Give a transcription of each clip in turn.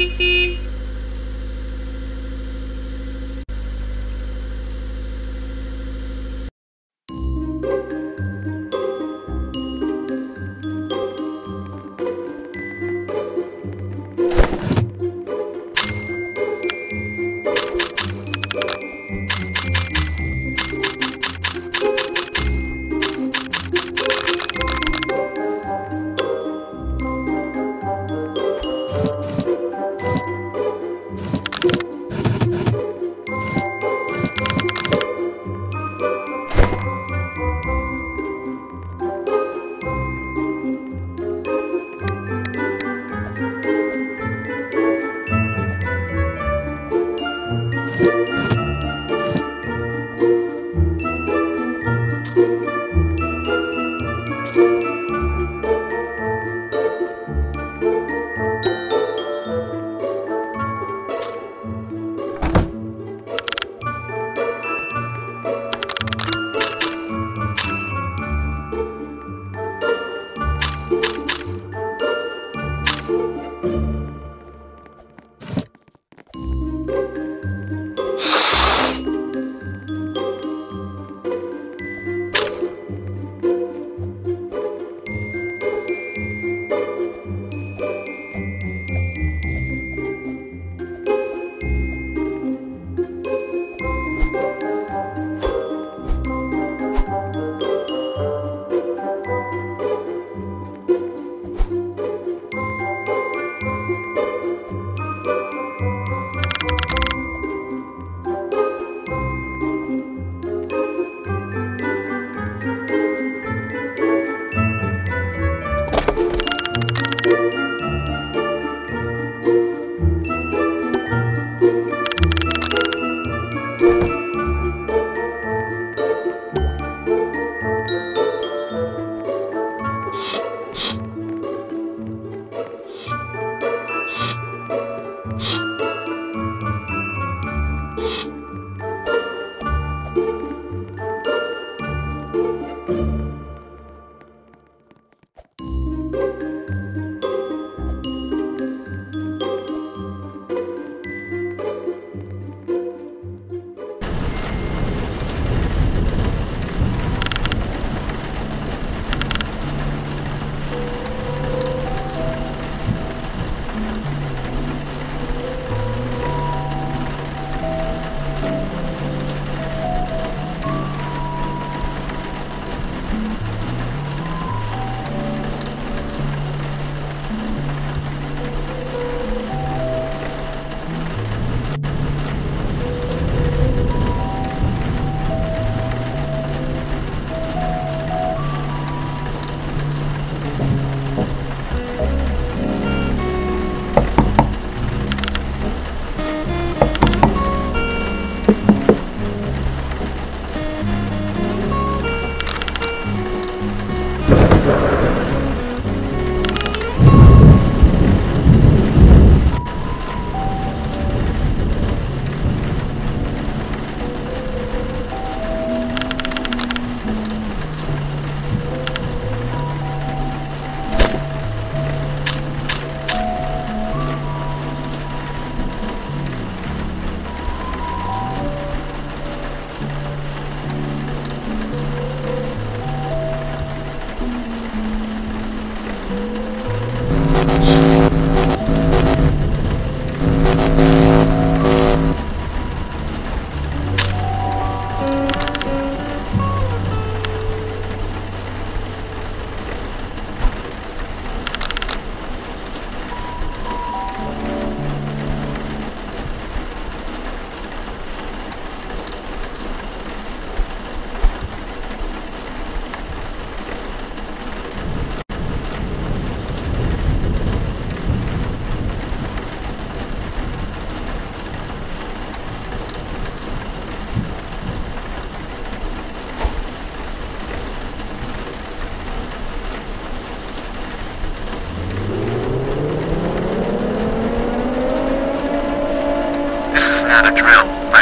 Hee hee.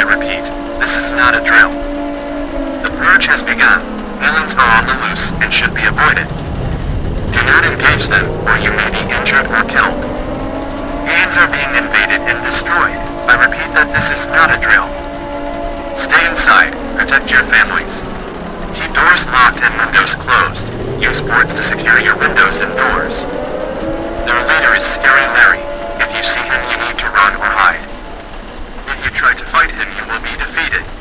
Repeat, this is not a drill. The purge has begun. Villains are on the loose and should be avoided. Do not engage them, or you may be injured or killed. Games are being invaded and destroyed. I repeat that this is not a drill. Stay inside. Protect your families. Keep doors locked and windows closed. Use boards to secure your windows and doors. Their leader is Scary Larry. If you see him, you need to run or hide. You try to fight him, you will be defeated.